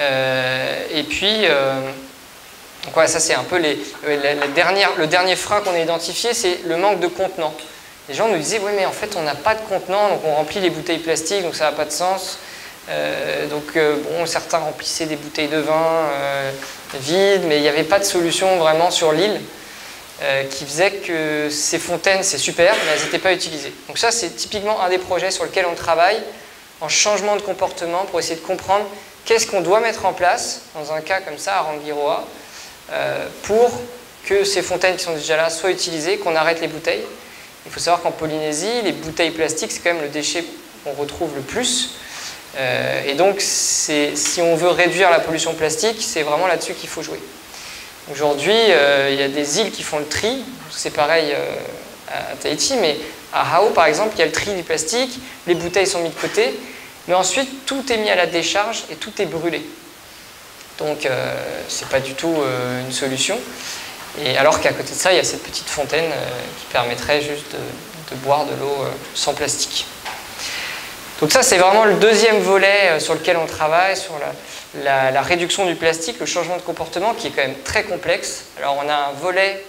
Euh, et puis, ça c'est un peu le dernier frein qu'on a identifié, c'est le manque de contenant. Les gens nous disaient, oui mais en fait on n'a pas de contenant, donc on remplit les bouteilles plastiques, donc ça n'a pas de sens. Donc bon, certains remplissaient des bouteilles de vin vides, mais il n'y avait pas de solution vraiment sur l'île euh, qui faisait que ces fontaines, c'est super, mais elles n'étaient pas utilisées. Donc ça, c'est typiquement un des projets sur lequel on travaille en changement de comportement pour essayer de comprendre qu'est-ce qu'on doit mettre en place dans un cas comme ça à Rangiroa euh, pour que ces fontaines qui sont déjà là soient utilisées, qu'on arrête les bouteilles. Il faut savoir qu'en Polynésie, les bouteilles plastiques, c'est quand même le déchet qu'on retrouve le plus. Euh, et donc, si on veut réduire la pollution plastique, c'est vraiment là-dessus qu'il faut jouer. Aujourd'hui, euh, il y a des îles qui font le tri. C'est pareil euh, à Tahiti, mais à Hao, par exemple, il y a le tri du plastique. Les bouteilles sont mises de côté. Mais ensuite, tout est mis à la décharge et tout est brûlé. Donc, euh, c'est pas du tout euh, une solution. Et alors qu'à côté de ça, il y a cette petite fontaine qui permettrait juste de, de boire de l'eau sans plastique. Donc ça, c'est vraiment le deuxième volet sur lequel on travaille, sur la, la- réduction du plastique, le changement de comportement qui est quand même très complexe. Alors on a un volet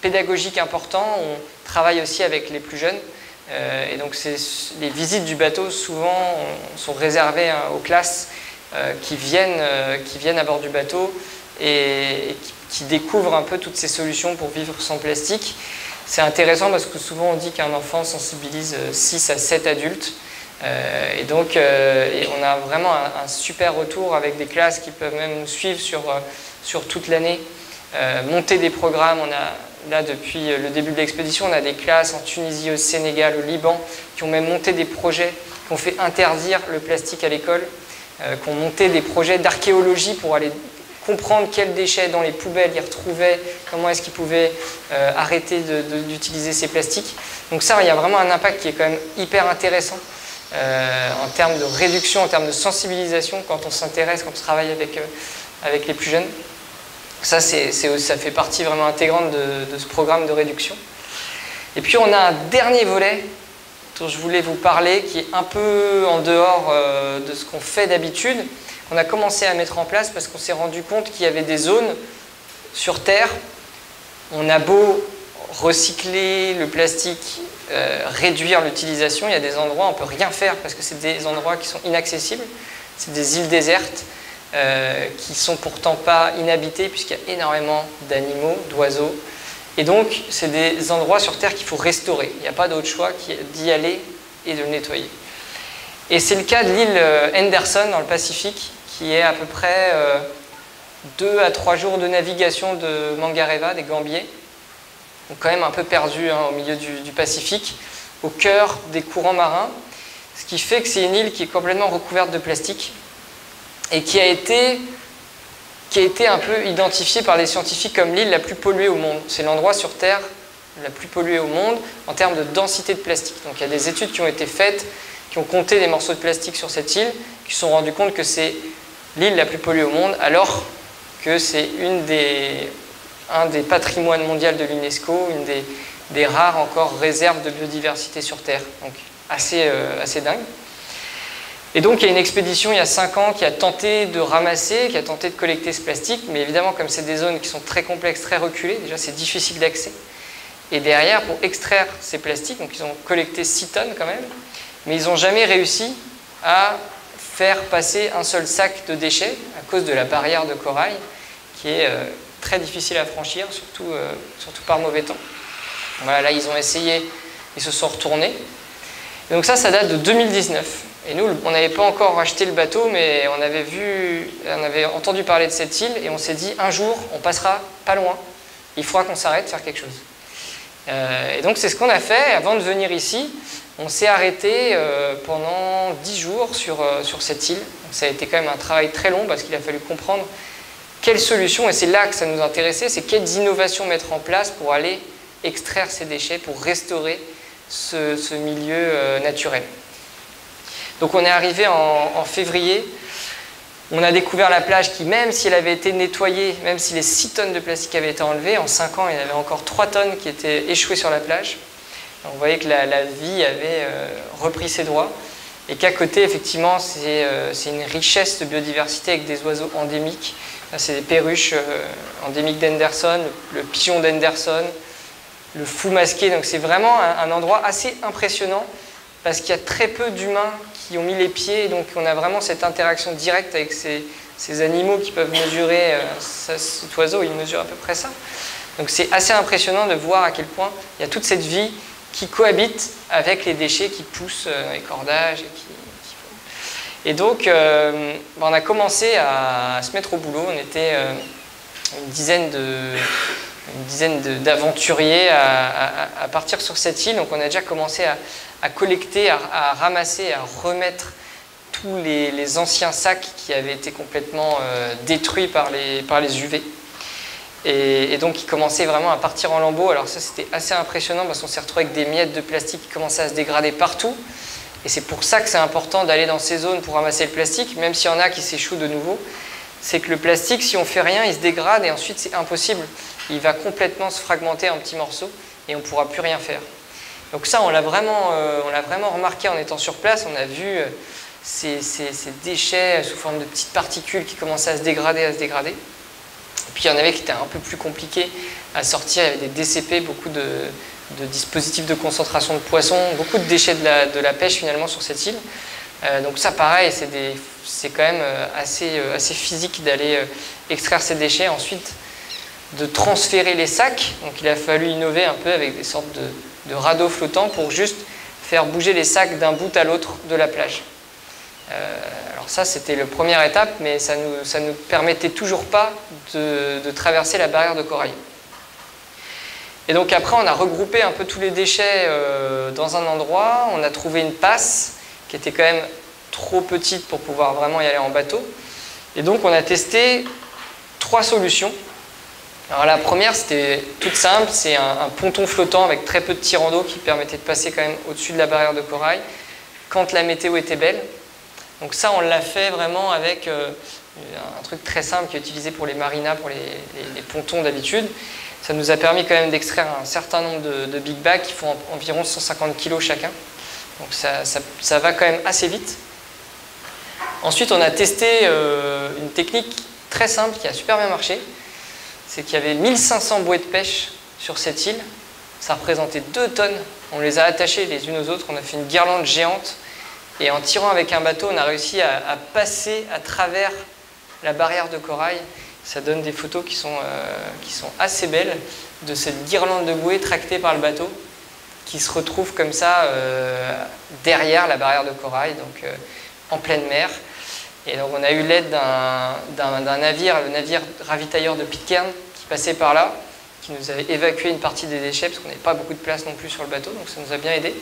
pédagogique important, on travaille aussi avec les plus jeunes. Euh, et donc les visites du bateau souvent on- sont réservées hein, aux classes euh, qui, viennent, euh, qui viennent à bord du bateau et, et qui, qui découvrent un peu toutes ces solutions pour vivre sans plastique. C'est intéressant parce que souvent on dit qu'un enfant sensibilise 6 à 7 adultes. Euh, et donc, euh, on a vraiment un, super retour avec des classes qui peuvent même nous suivre sur, euh, sur toute l'année, monter des programmes. On a, là, depuis le début de l'expédition, on a des classes en Tunisie, au Sénégal, au Liban, qui ont même monté des projets, qui ont fait interdire le plastique à l'école, qui ont monté des projets d'archéologie pour aller comprendre quels déchets dans les poubelles ils retrouvaient, comment est-ce qu'ils pouvaient arrêter d'utiliser ces plastiques. Donc ça, il y a vraiment un impact qui est quand même hyper intéressant euh, en termes de réduction, en termes de sensibilisation quand on s'intéresse, quand on travaille avec, euh, avec les plus jeunes. Ça, c'est- ça fait partie vraiment intégrante de, ce programme de réduction. Et puis on a un dernier volet dont je voulais vous parler, qui est un peu en dehors euh, de ce qu'on fait d'habitude. On a commencé à mettre en place parce qu'on s'est rendu compte qu'il y avait des zones sur Terre. On a beau recycler le plastique, euh, réduire l'utilisation, il y a des endroits où on ne peut rien faire parce que c'est des endroits qui sont inaccessibles. C'est des îles désertes euh, qui sont pourtant pas inhabitées puisqu'il y a énormément d'animaux, d'oiseaux. Et donc, c'est des endroits sur Terre qu'il faut restaurer. Il n'y a pas d'autre choix d'y aller et de le nettoyer. Et c'est le cas de l'île euh, Henderson dans le Pacifique, qui est à peu près euh, deux à trois jours de navigation de Mangareva, des Gambiers. Donc quand même un peu perdu hein, au milieu du, du Pacifique, au cœur des courants marins. Ce qui fait que c'est une île qui est complètement recouverte de plastique et qui a été qui a été un peu identifiée par les scientifiques comme l'île la plus polluée au monde. C'est l'endroit sur Terre la plus polluée au monde en termes de densité de plastique. Donc il y a des études qui ont été faites, qui ont compté des morceaux de plastique sur cette île, qui se sont rendus compte que c'est l'île la plus polluée au monde, alors que c'est une des, un des patrimoines mondiaux de l'UNESCO, une des, rares encore réserves de biodiversité sur Terre. Donc assez, euh, assez dingue. Et donc il y a une expédition il y a 5 ans qui a tenté de ramasser, qui a tenté de collecter ce plastique, mais évidemment comme c'est des zones qui sont très complexes, très reculées, déjà c'est difficile d'accès. Et derrière, pour extraire ces plastiques, donc ils ont collecté 6 tonnes quand même, mais ils n'ont jamais réussi à faire passer un seul sac de déchets à cause de la barrière de corail qui est euh, très difficile à franchir, surtout, euh, surtout par mauvais temps. Voilà, là ils ont essayé, ils se sont retournés. Et donc ça, ça date de 2019. Et nous, on n'avait pas encore acheté le bateau, mais on avait vu, on avait entendu parler de cette île et on s'est dit un jour, on passera pas loin. Il faudra qu'on s'arrête, faire quelque chose. Euh, et donc c'est ce qu'on a fait. Avant de venir ici, on s'est arrêté euh, pendant 10 jours sur, sur cette île. Ça a été quand même un travail très long parce qu'il a fallu comprendre quelles solutions, et c'est là que ça nous intéressait, c'est quelles innovations mettre en place pour aller extraire ces déchets pour restaurer ce, milieu euh, naturel. Donc on est arrivé en, février, on a découvert la plage qui, même si elle avait été nettoyée, même si les 6 tonnes de plastique avaient été enlevées, en 5 ans, il y avait encore 3 tonnes qui étaient échouées sur la plage. Vous voyez que la, vie avait euh, repris ses droits et qu'à côté, effectivement, euh, c'est une richesse de biodiversité avec des oiseaux endémiques. Là, c'est des perruches euh, endémiques d'Henderson, le, pigeon d'Henderson, le fou masqué. Donc c'est vraiment un, endroit assez impressionnant parce qu'il y a très peu d'humains qui ont mis les pieds, donc on a vraiment cette interaction directe avec ces, animaux qui peuvent mesurer, euh, cet oiseau il mesure à peu près ça. Donc c'est assez impressionnant de voir à quel point il y a toute cette vie qui cohabite avec les déchets qui poussent euh, les cordages. Et donc euh, ben, on a commencé à se mettre au boulot, on était euh, une dizaine d'aventuriers à, partir sur cette île. Donc on a déjà commencé à, collecter, à, ramasser, à remettre tous les, anciens sacs qui avaient été complètement euh, détruits par les, par les UV. Et, et donc ils commençaient vraiment à partir en lambeaux. Alors ça c'était assez impressionnant parce qu'on s'est retrouvé avec des miettes de plastique qui commençaient à se dégrader partout. Et c'est pour ça que c'est important d'aller dans ces zones pour ramasser le plastique, même s'il y en a qui s'échouent de nouveau. C'est que le plastique, si on fait rien, il se dégrade et ensuite c'est impossible. Il va complètement se fragmenter en petits morceaux et on ne pourra plus rien faire. Donc ça, on l'a vraiment, euh, vraiment remarqué en étant sur place. On a vu euh, ces déchets sous forme de petites particules qui commençaient à se dégrader, à se dégrader. Et puis il y en avait qui étaient un peu plus compliqués à sortir. Il y avait des DCP, beaucoup de, de dispositifs de concentration de poissons, beaucoup de déchets de la, pêche finalement sur cette île. Euh, donc ça, pareil, c'est quand même euh, assez, euh, assez physique d'aller extraire ces déchets. Ensuite, de transférer les sacs. Donc il a fallu innover un peu avec des sortes de, de radeaux flottants pour juste faire bouger les sacs d'un bout à l'autre de la plage. Alors ça, c'était la première étape, mais ça ne nous, permettait toujours pas de traverser la barrière de corail. Et donc après, on a regroupé un peu tous les déchets euh, dans un endroit. On a trouvé une passe qui était quand même trop petite pour pouvoir vraiment y aller en bateau. Et donc on a testé trois solutions. Alors la première, c'était toute simple, c'est un, ponton flottant avec très peu de tirants d'eau qui permettait de passer quand même au-dessus de la barrière de corail quand la météo était belle. Donc ça, on l'a fait vraiment avec euh, un truc très simple qui est utilisé pour les marinas, pour les pontons d'habitude. Ça nous a permis quand même d'extraire un certain nombre de, big bags qui font en- environ 150 kg chacun. Donc ça, ça- va quand même assez vite. Ensuite, on a testé euh, une technique très simple qui a super bien marché. C'est qu'il y avait 1500 bouées de pêche sur cette île. Ça représentait 2 tonnes. On les a attachées les unes aux autres. On a fait une guirlande géante. Et en tirant avec un bateau, on a réussi à passer à travers la barrière de corail. Ça donne des photos qui sont, euh, qui sont assez belles de cette guirlande de bouées tractée par le bateau qui se retrouve comme ça euh, derrière la barrière de corail, donc euh, en pleine mer. Et donc on a eu l'aide d'un- navire, le navire ravitailleur de Pitcairn, qui passait par là, qui nous avait évacué une partie des déchets, parce qu'on n'avait pas beaucoup de place non plus sur le bateau, donc ça nous a bien aidé.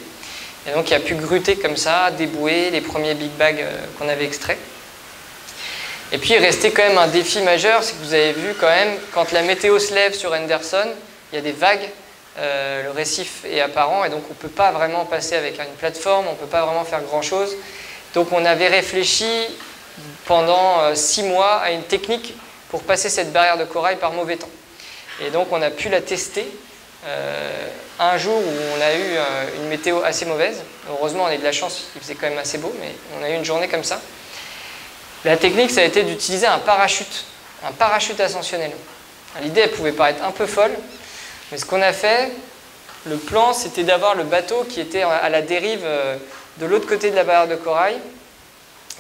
Et donc il a pu gruter comme ça, débouer les premiers big bags qu'on avait extraits. Et puis restait quand même un défi majeur, c'est que vous avez vu quand même, quand la météo se lève sur Henderson, il y a des vagues, euh, le récif est apparent, et donc on ne peut pas vraiment passer avec une plateforme, on ne peut pas vraiment faire grand-chose. Donc on avait réfléchi pendant euh, six mois à une technique pour passer cette barrière de corail par mauvais temps. Et donc on a pu la tester euh, un jour où on a eu une météo assez mauvaise. Heureusement, on a eu de la chance, il faisait quand même assez beau, mais on a eu une journée comme ça. La technique, ça a été d'utiliser un parachute, un parachute ascensionnel. L'idée, elle pouvait paraître un peu folle, mais ce qu'on a fait, le plan, c'était d'avoir le bateau qui était à la dérive euh, de l'autre côté de la barrière de corail,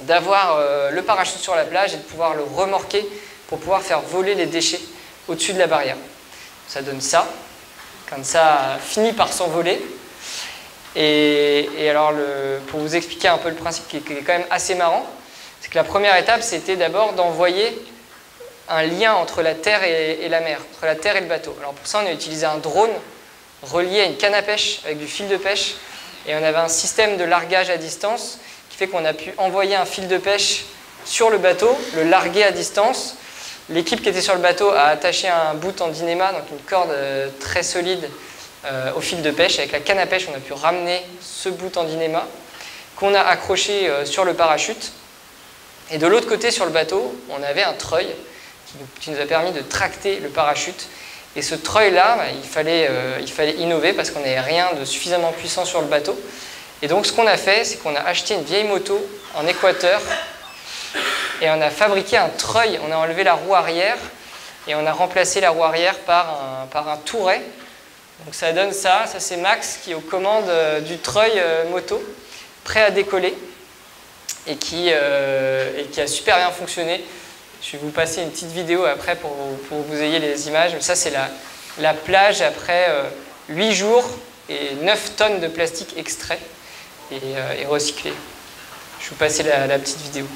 d'avoir euh, le parachute sur la plage et de pouvoir le remorquer pour pouvoir faire voler les déchets au-dessus de la barrière. Ça donne ça, comme ça finit par s'envoler. Et, alors, pour vous expliquer un peu le principe qui est quand même assez marrant, c'est que la première étape, c'était d'abord d'envoyer un lien entre la terre et, la mer, entre la terre et le bateau. Alors pour ça, on a utilisé un drone relié à une canne à pêche avec du fil de pêche, et on avait un système de largage à distance qui fait qu'on a pu envoyer un fil de pêche sur le bateau, le larguer à distance. L'équipe qui était sur le bateau a attaché un bout en dynéma, donc une corde euh, très solide, euh, au fil de pêche. Avec la canne à pêche, on a pu ramener ce bout en dinéma qu'on a accroché euh, sur le parachute. Et de l'autre côté, sur le bateau, on avait un treuil qui nous, a permis de tracter le parachute. Et ce treuil-là, bah, il, fallait, euh, il fallait innover parce qu'on n'avait rien de suffisamment puissant sur le bateau. Et donc, ce qu'on a fait, c'est qu'on a acheté une vieille moto en Équateur et on a fabriqué un treuil. On a enlevé la roue arrière et on a remplacé la roue arrière par un, par un touret. Donc ça donne ça, ça c'est Max qui est aux commandes euh, du treuil euh, moto, prêt à décoller et qui, euh, et qui a super bien fonctionné. Je vais vous passer une petite vidéo après pour, que vous ayez les images. Ça c'est la, la plage après 8 jours et 9 tonnes de plastique extrait et, et recyclé. Je vais vous passer la petite vidéo.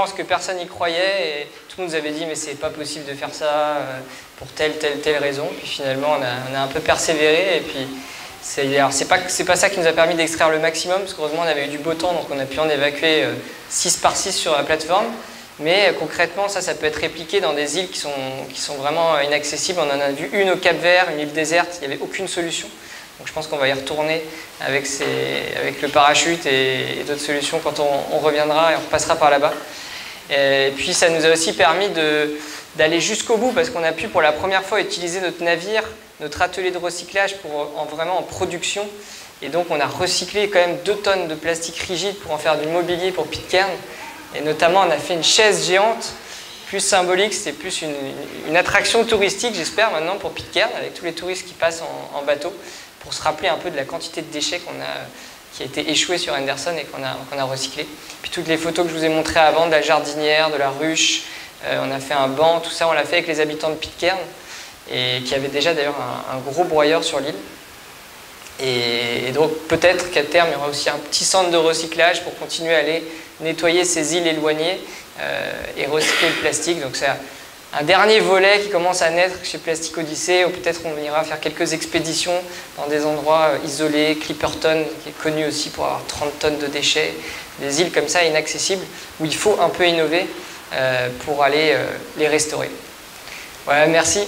Parce que personne n'y croyait et tout le monde nous avait dit mais c'est pas possible de faire ça euh, pour telle, telle, telle raison. Puis finalement on a, on a un peu persévéré et puis c'est pas, pas ça qui nous a permis d'extraire le maximum parce qu'heureusement on avait eu du beau temps donc on a pu en évacuer 6 par 6 sur la plateforme. Mais euh, concrètement ça, ça peut être répliqué dans des îles qui sont, qui sont vraiment euh, inaccessibles. On en a vu une au Cap Vert, une île déserte, il n'y avait aucune solution. Donc je pense qu'on va y retourner avec, avec le parachute et, et d'autres solutions quand on, on reviendra et on repassera par là-bas. Et puis ça nous a aussi permis d'aller jusqu'au bout parce qu'on a pu pour la première fois utiliser notre navire, notre atelier de recyclage pour, en, vraiment en production. Et donc on a recyclé quand même 2 tonnes de plastique rigide pour en faire du mobilier pour Pitcairn. Et notamment on a fait une chaise géante, plus symbolique, c'était plus une, attraction touristique j'espère maintenant pour Pitcairn avec tous les touristes qui passent en, en bateau pour se rappeler un peu de la quantité de déchets qu'on a, qui a été échoué sur Anderson et qu'on a, recyclé. Puis toutes les photos que je vous ai montrées avant de la jardinière, de la ruche, euh, on a fait un banc, tout ça on l'a fait avec les habitants de Pitcairn et qui avaient déjà d'ailleurs un, gros broyeur sur l'île. Et, donc peut-être qu'à terme il y aura aussi un petit centre de recyclage pour continuer à aller nettoyer ces îles éloignées euh, et recycler le plastique. Donc c'est un dernier volet qui commence à naître chez Plastic Odyssey, ou peut-être on ira faire quelques expéditions dans des endroits euh, isolés, Clipperton, qui est connu aussi pour avoir 30 tonnes de déchets, des îles comme ça inaccessibles, où il faut un peu innover euh, pour aller euh, les restaurer. Voilà, merci.